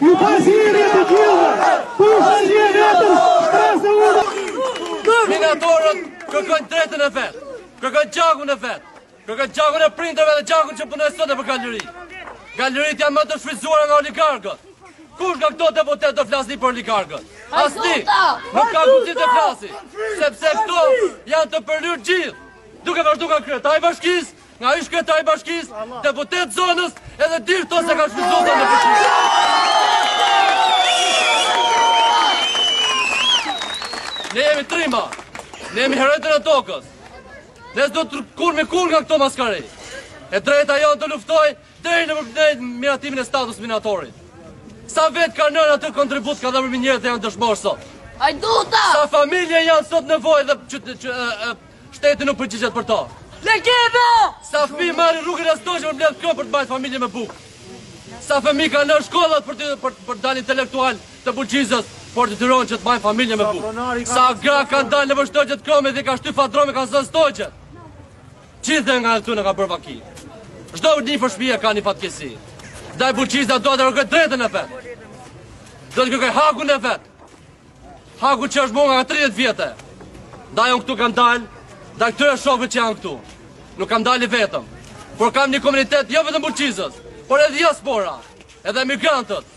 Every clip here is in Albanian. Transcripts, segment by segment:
Ju baj thirrje të gjithëve, kush është një vetëm, shpresë e urë! Minatorët kërkojnë drejtën e vet, kërkojnë gjakun e vet, kërkojnë gjakun e prindërve dhe gjakun që punojnë sot nëpër galeri. Galeritë janë më të shfrytëzuara nga oligarkët. Kush nga këto deputetë do flasi për oligarkët? Asnji nuk ka guxim të flasi, sepse këto janë të përlyrë gjithë, duke vazhdu nga kryetari i bashkisë, Nga ish-kryetari i bashkisë, deputetët e zonës, edhe deri te se ka shku zonës në bashki. Ne jemi trima, ne jemi heronjtë e nëntokës, ne s'do tutemi kurrë nga këto maskarenj. E drejta jonë të luftojmë, Deri në përfundim, miratimin e statusit minatorit. Sa vetë kanë lënë atë kontribut, kanë dhënë për minierën e janë dëshmorë sot. Ajduta! Sa familje janë sot në nevojë dhe që, që, që e, shteti nuk përgjigjet për to. Legeva! Sa fëmijë marrin rrugën e stoqeve për mbledh krom për të bajtë familje me bukë. Sa fëmijë kanë lënë shkollat për, të, për, për dalë intelektualë të Bulqizës, por detyrohen që të bajnë familje me bukë. Sa gra kanë dalë në stoqet e kromit dhe ka shty fadroma, ka zënë stoku Gjithë nga këto na ka bërë vaki. Çdo një për shpi ka një fatkeqësi. Ndaj Bulqiza do ta kërkojë drejtën e vet. Do të kërkojë hakun e vet. Haku që është mohu nga 30 vjet. Ndaj unë këtu kam dalë. Ndaj këtyre shokëve që janë këtu. Nuk kam dalë i vetëm. Por kam një komunitet, jo vetëm Bulqizës. Por edhe diaspora. Edhe emigrantët.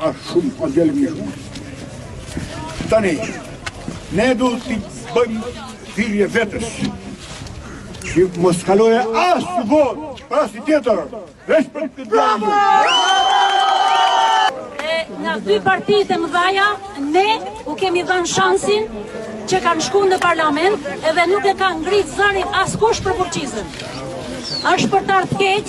Ja shumë, o djalë, jemi shumë. Tani, ne do t'i bëjmë thirrje vetës. Që mos kalojë asnjë votë, për asnjë tjetër, veç për të djelë. Nga dy partitë e mëdhaja, ne u kemi dhënë shansin që kanë shku në parlament edhe nuk e kanë ngritë zërin askush për Bulqizën. Asht për të ardhë keq,